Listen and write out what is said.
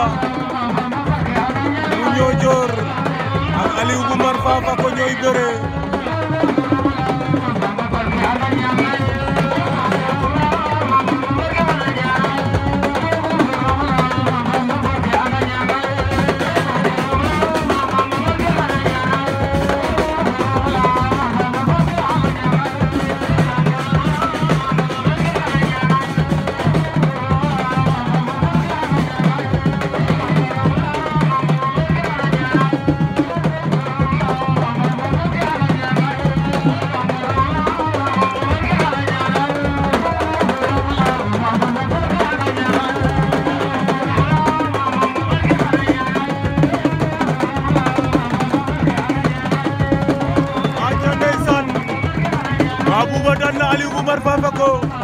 la ñu ñoo joor ak Aliou Oumar Fafa ko ñooy bëree Abouba daan na Aliou Oumar Fafako